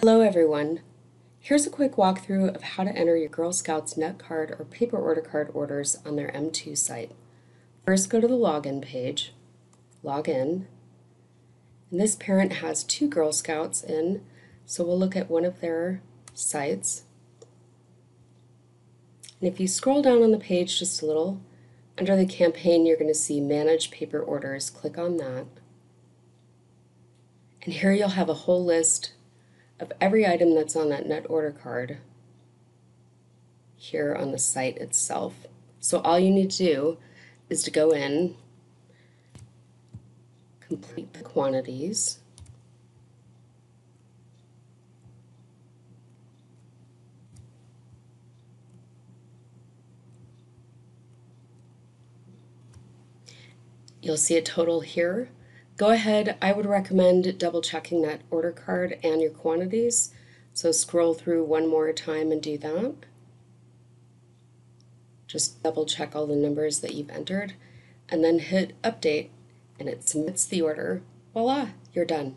Hello everyone. Here's a quick walkthrough of how to enter your Girl Scouts net card or paper order card orders on their M2 site. First go to the login page, log in, and this parent has two Girl Scouts in, so we'll look at one of their sites. And if you scroll down on the page just a little, under the campaign you're going to see Manage Paper Orders. Click on that. And here you'll have a whole list of every item that's on that net order card here on the site itself. So all you need to do is to go in, complete the quantities, You'll see a total here Go ahead, I would recommend double checking that order card and your quantities. So scroll through one more time and do that. Just double check all the numbers that you've entered and then hit update and it submits the order. Voila, you're done.